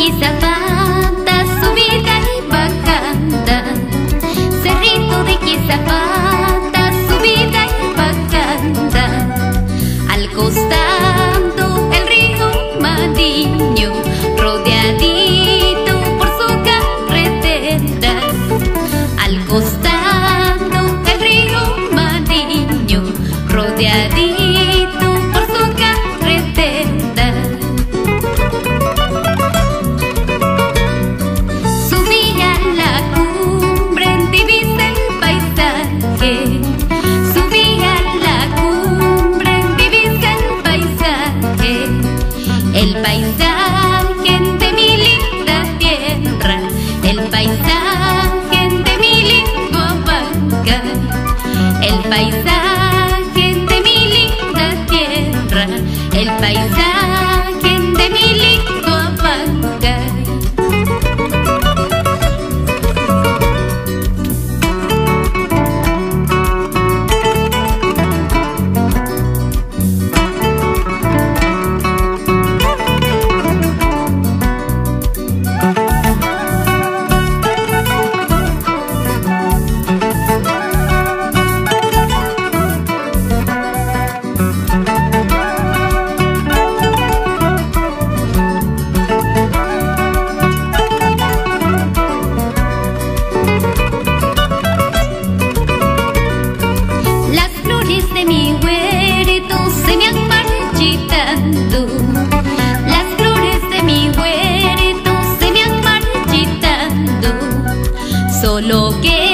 y subida y bajada. Cerrito de Quizapata, subida y bajada. Al costado el río Madiño, rodeadito por su carretera. Al costado el río Madiño, rodeadito. Las flores de mi huerto se me han marchitado. Solo que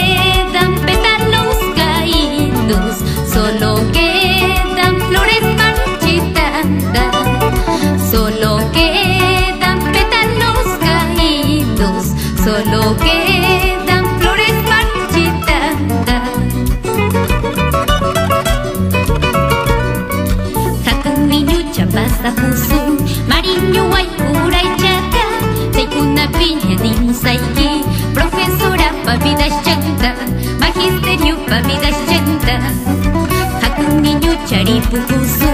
Cari buku suci